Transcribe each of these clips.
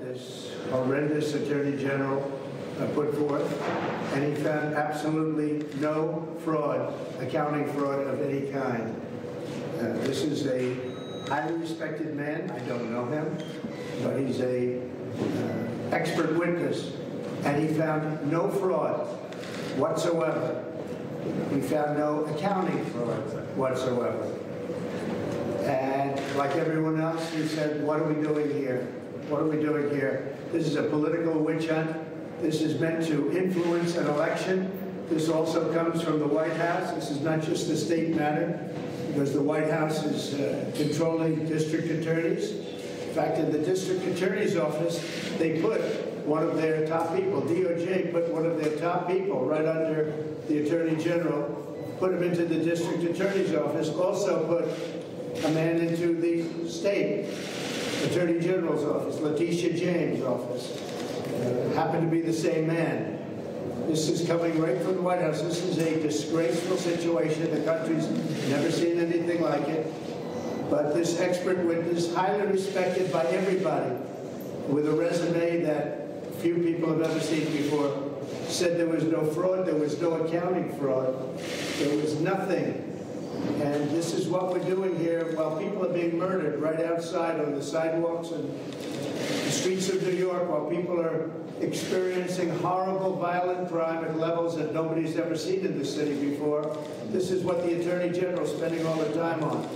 this horrendous Attorney General uh, put forth, and he found absolutely no fraud, accounting fraud of any kind. Uh, This is a highly respected man, I don't know him, but he's a uh, expert witness, and he found no fraud whatsoever. He found no accounting fraud whatsoever. And like everyone else, he said, what are we doing here? What are we doing here? This is a political witch hunt. This is meant to influence an election. This also comes from the White House. This is not just a state matter, because the White House is uh, controlling district attorneys. In fact, in the district attorney's office, they put one of their top people, DOJ put one of their top people right under the Attorney General, put him into the district attorney's office, also put a man into the state attorney general's office, Letitia James' office. Uh, happened to be the same man. This is coming right from the White House. This is a disgraceful situation. The country's never seen anything like it. But this expert witness, highly respected by everybody, with a resume that few people have ever seen before, said there was no fraud, there was no accounting fraud, there was nothing. And this is what we're doing here while people are being murdered right outside on the sidewalks and the streets of New York, while people are experiencing horrible violent crime at levels that nobody's ever seen in the city before. This is what the Attorney General is spending all the time on.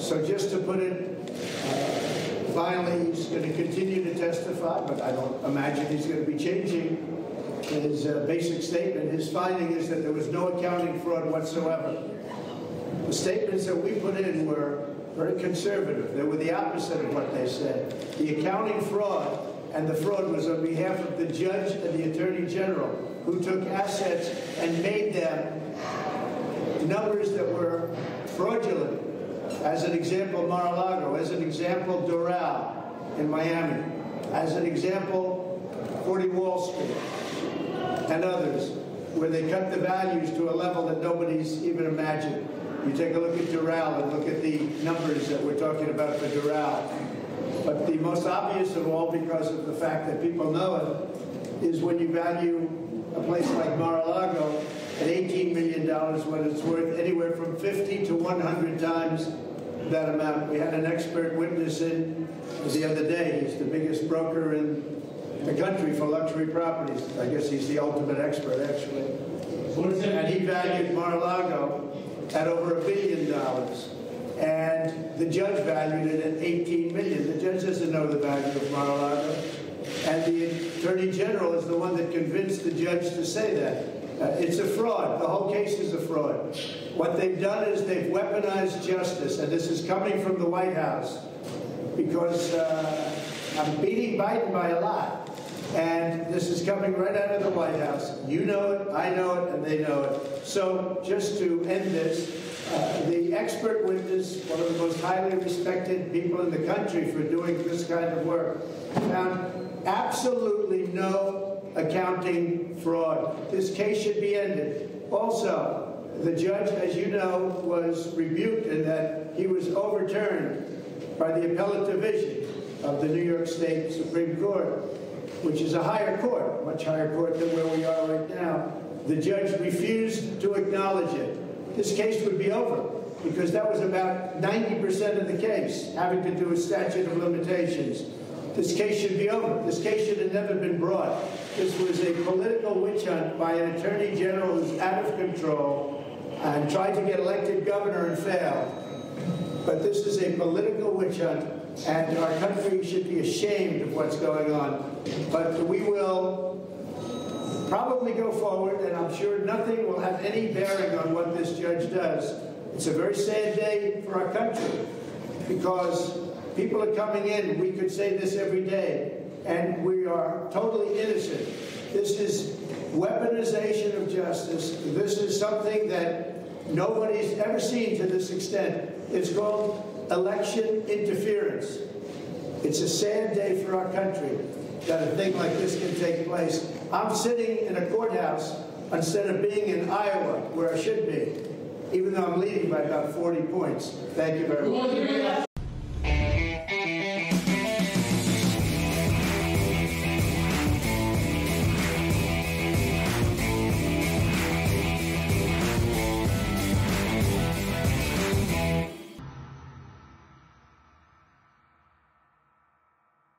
So just to put it uh, finally, he's going to continue to testify, but I don't imagine he's going to be changing his uh, basic statement. His finding is that there was no accounting fraud whatsoever. The statements that we put in were very conservative. They were the opposite of what they said. The accounting fraud, and the fraud was on behalf of the judge and the attorney general, who took assets and made them numbers that were fraudulent. As an example, Mar-a-Lago. As an example, Doral in Miami. As an example, 40 Wall Street and others, where they cut the values to a level that nobody's even imagined. You take a look at Doral and look at the numbers that we're talking about for Doral. But the most obvious of all, because of the fact that people know it, is when you value a place like Mar-a-Lago at $18 million when it's worth anywhere from 50 to 100 times that amount. We had an expert witness in the other day. He's the biggest broker in the country for luxury properties. I guess he's the ultimate expert, actually. And he valued Mar-a-Lago at over a billion dollars. And the judge valued it at 18 million. The judge doesn't know the value of Mar-a-Lago. And the attorney general is the one that convinced the judge to say that. Uh, it's a fraud. The whole case is a fraud. What they've done is they've weaponized justice, and this is coming from the White House because uh, I'm beating Biden by a lot. This is coming right out of the White House. You know it, I know it, and they know it. So just to end this, uh, the expert witness, one of the most highly respected people in the country for doing this kind of work, found absolutely no accounting fraud. This case should be ended. Also, the judge, as you know, was rebuked in that he was overturned by the appellate division of the New York State Supreme Court which is a higher court, much higher court than where we are right now. The judge refused to acknowledge it. This case would be over because that was about 90% of the case having to do with statute of limitations. This case should be over. This case should have never been brought. This was a political witch hunt by an attorney general who's out of control and tried to get elected governor and failed. But this is a political witch hunt and our country should be ashamed of what's going on. But we will probably go forward, and I'm sure nothing will have any bearing on what this judge does. It's a very sad day for our country because people are coming in. We could say this every day, and we are totally innocent. This is weaponization of justice. This is something that nobody's ever seen to this extent. It's called election interference. It's a sad day for our country that a thing like this can take place. I'm sitting in a courthouse instead of being in Iowa, where I should be, even though I'm leading by about 40 points. Thank you very much.